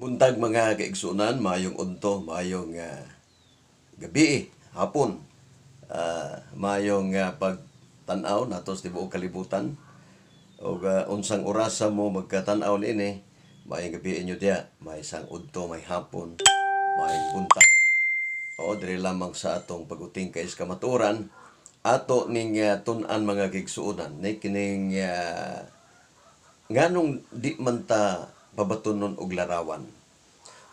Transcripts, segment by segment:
Buntag mga kaigsunan, mayong unto, mayong ah, gabi, hapon. Ah, mayong uh, pagtanaw nato sa tibuok kalibutan. O unsang orasa mo magkatanaw ini, mayong gabi inyo diya, may isang udto, may hapon, may buntag. O diri lamang sa atong paguting kay kamaturan ato ning uh, tun-an mga kaigsunan, ni kining ah, nganong di man ta pabatunon og larawan.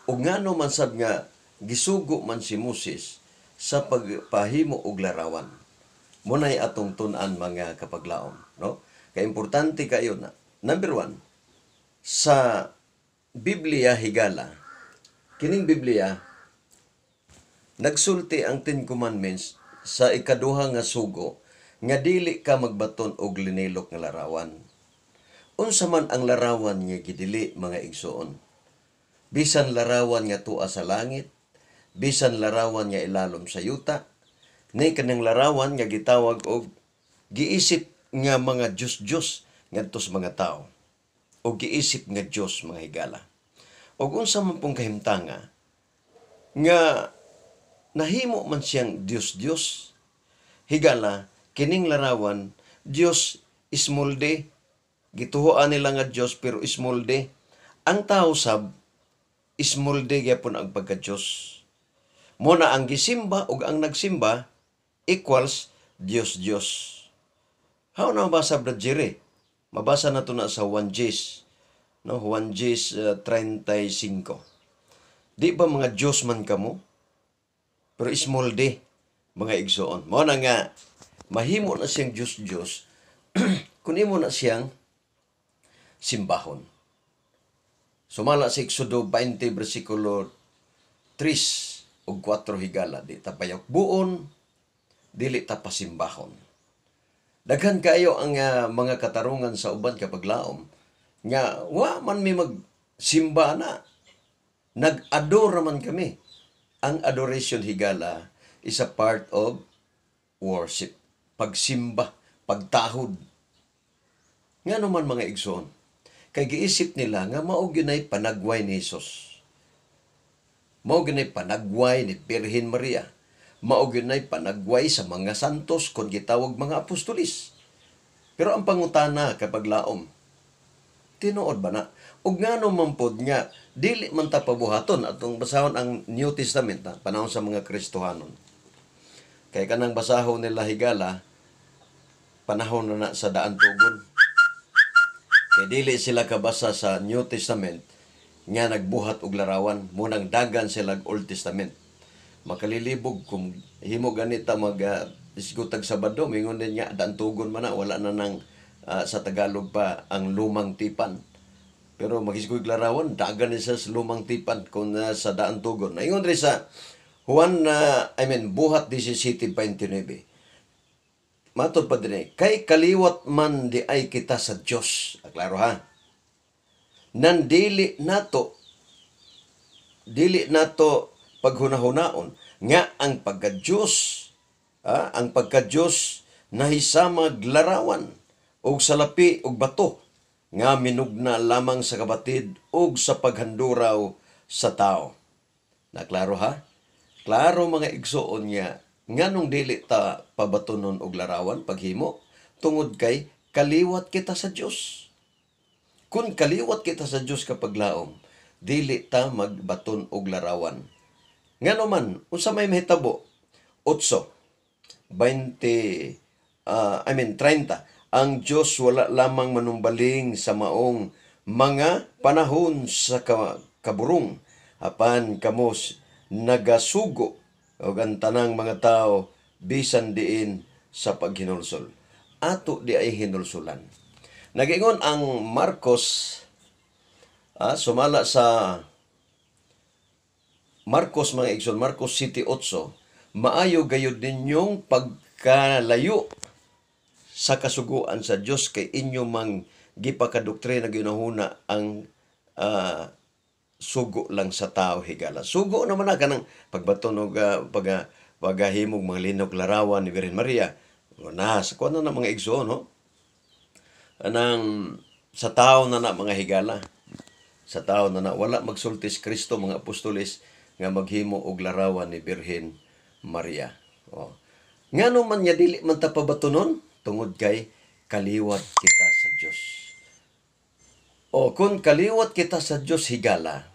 Ug ngano man sab nga gisugo man si Moses sa pagpahimo og larawan. Munay atong tun-an mga kapaglaom, no? Kay importante kayo na number one, sa Biblia higala, kining Biblia nagsulti ang Ten Commandments sa ikaduha nga sugo nga dili ka magbaton og linilok nga larawan unsa man ang larawan nga gidili mga igsoon? Bisan larawan nga tuwa sa langit bisan larawan nga ilalom sa yuta ni kanang larawan nga gitawag og giisip nga mga Diyos-Diyos ngadto sa mga tao o giisip nga Diyos mga higala. Og unsa man pong kahimtanga nga nahimo man siyang Diyos-Diyos higala kining larawan Diyos ismolde gituhoan nila nga Dios pero ismolde. Ang tao sab ismolde gyapon ang pagka Dios mo na ang gisimba ug ang nagsimba equals Dios Dios how na mabasa brad Jerry? Mabasa na to na sa 1 Gs no 1 Gs uh, 35 di ba mga Dios man kamo pero ismolde mga igsoon. Mo na nga mahimo na siyang Dios Dios kun imo na siyang simbahon. Sumala sa Exodo 20 versikulo 3 ug 4 higala di ta buon dili ta pasimbahon. Daghan kayo ang uh, mga katarungan sa uban kapag laom nga wa man mi magsimba na nag-adore man kami. Ang adoration higala is a part of worship. Pagsimba, pagtahod. Nga naman mga igsoon, kay giisip nila nga mao gyunay panagway ni Hesus. Mao gyunay panagway ni Birhen Maria. Mao gyunay panagway sa mga santos kon gitawag mga apostolis. Pero ang pangutana kapag laom, tinuod ba na? Ug ngano man pod nga dili man ta pabuhaton atong basahon ang New Testament na panahon sa mga Kristohanon. Kay kanang basahon nila higala panahon na, na sa daan tugon. Kay dili sila kabasa sa New Testament nga nagbuhat og larawan munang dagan sila Old Testament. Makalilibog kung himo ganita mag uh, isgutag Sabado mingon din nga daan tugon man na wala na nang uh, sa Tagalog pa ang lumang tipan. Pero magisgoy larawan dagan sa lumang tipan kung uh, sa daan tugon. Naingon rin sa Juan uh, I mean buhat 17:29 matod pa din kay kaliwat man di ay kita sa Dios klaro ha? Nan dili nato dili nato paghunahunahon nga ang pagka Dios ha? ang pagka Dios nahisamag larawan og salapi og bato nga minugna lamang sa kabatid ug sa paghanduraw sa tao. Naklaro ha? Klaro mga igsoon niya nganong dili ta pabatunon og larawan paghimo tungod kay kaliwat kita sa Dios kun kaliwat kita sa Dios kapag laom dili ta magbaton og larawan. Ngano man unsa may mahitabo? 8 20 uh, I mean 30 ang Dios wala lamang manumbaling sa maong mga panahon sa kaburong. Apan kamos nagasugo o ang tanang mga tao bisan diin sa paghinulsol. Ato di ay hinulsulan. Nagingon ang Marcos ah, sumala sa Marcos mga igsoon, Marcos City 8, maayo gayud ninyong pagkalayo sa kasuguan sa Dios kay inyo mang gipakadoktrina ginahuna ang uh, sugo lang sa tao higala. Sugo naman na kanang pagbatunog uh, pag paghahimog mga linok larawan ni Virgen Maria. Na sa kuno na mga igso no. Anang sa tao na na mga higala. sa tao na, na wala magsultis Kristo mga apostoles nga maghimo og larawan ni Birhen Maria. O. Ngano man niya dili man ta pabatunon tungod kay kaliwat kita sa Dios. O kung kaliwat kita sa Dios higala,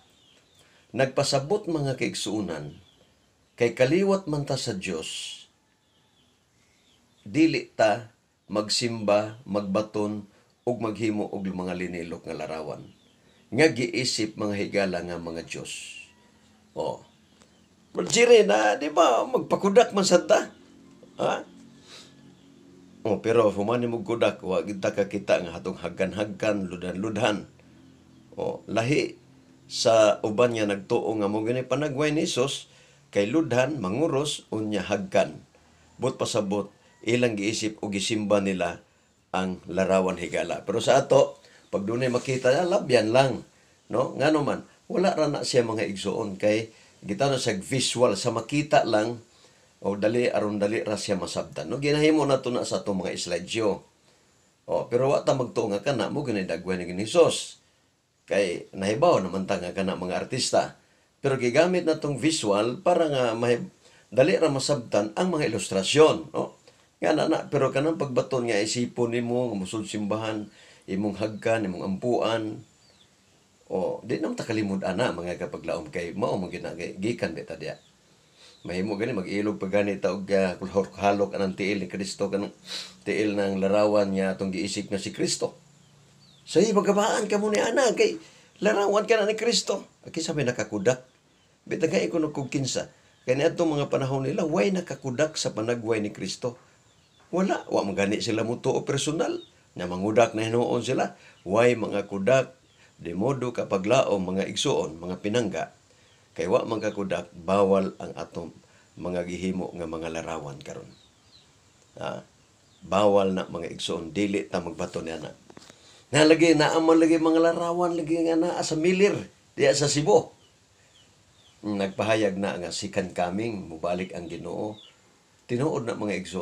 nagpasabot mga kaigsuunan, kay kaliwat man ta sa Dios, dili ta magsimba, magbaton ug maghimo og mga linilok nga larawan. Nga giisip mga higala nga mga Dios. O. Jire, na, di ba, magpakudak man sa ta? Ha? Oh, pero humani mo kudak, wa kita kakita nga hatong hagkan-hagkan, ludan-ludan. Oh, lahi sa uban niya nagtuo nga mo gani panagway ni Isus kay ludhan manguros unya hagkan. But pasabot ilang giisip o gisimba nila ang larawan higala. Pero sa ato, pag dunay makita, ah, labyan lang. No? Ngano man, wala ra na siya mga igsuon kay kita na sa visual sa makita lang o dali aron dali ra siya masabtan. No ginahimo na to na sa ato mga slideshow. O pero wa ta magtuo nga kana mo gani dagway ni Ginhesus. Kay nahibaw naman ta nga kana mga artista. Pero gigamit na tong visual para nga mahib dali ra masabtan ang mga ilustrasyon, no? Nga na, na pero kanang pagbaton nga isipon nimo nga musud simbahan, imong hagkan, imong ampuan, o di naman ta kalimod ana mga kapaglaom kay mao mo ginagay gikan beta diya. Mahimo gani mag-ilog pa gani ta og uh, halok anang tiil ni Kristo kanang tiil ng larawan niya atong giisip nga si Kristo. Sa so, magkabaan ka mo ni ana kay larawan ka na ni Kristo. Aki sabi nakakudak. Bita kay ko kog kinsa. Kaya niadtong mga panahon nila, way nakakudak sa panagway ni Kristo. Wala. Wa man gani sila mo tuo personal. Na mangudak na hinuon sila. Way mga kudak. De modo kapag laom mga igsuon, mga pinangga. Kay wa man bawal ang atong mga gihimo nga mga larawan karon. Ha? Bawal na mga igsuon. Dili ta magbato niya na. Nalagi na aman lagi mga larawan lagi nga naa sa Milir diya sa Cebu. Nagpahayag na nga sikan kaming mubalik ang Ginoo. Tinuod na mga igsoon